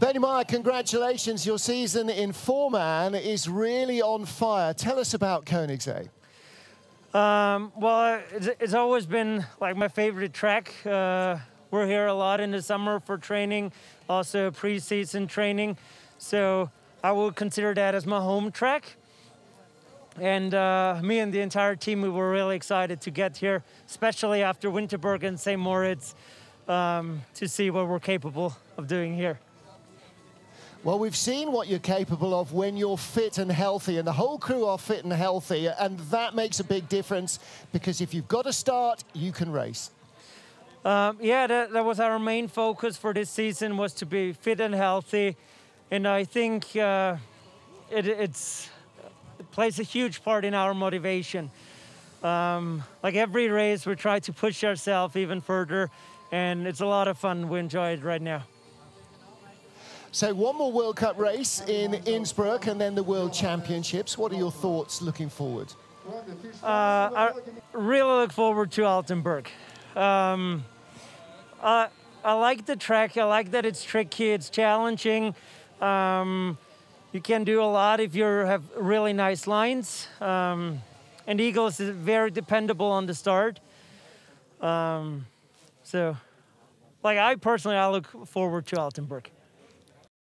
Benny Maier, congratulations. Your season in four-man is really on fire. Tell us about Königssee. Um, well, it's, it's, always been like my favorite track. Uh, we're here a lot in the summer for training, also preseason training. So I would consider that as my home track. And uh, me and the entire team, we were really excited to get here, especially after Winterberg and St. Moritz, um, to see what we're capable of doing here. Well, we've seen what you're capable of when you're fit and healthy, and the whole crew are fit and healthy, and that makes a big difference because if you've got to start, you can race. Um, yeah, that, that, was our main focus for this season was to be fit and healthy, and I think uh, it, it plays a huge part in our motivation. Um, like every race, we try to push ourselves even further, and it's a lot of fun. We enjoy it right now. So one more World Cup race in Innsbruck and then the World Championships. What are your thoughts looking forward? Uh, I really look forward to Altenberg. Um, I, I like the track. I like that it's tricky. It's challenging. Um, you can do a lot if you have really nice lines. Um, and Igls is very dependable on the start. Um, so, like I personally, I look forward to Altenberg.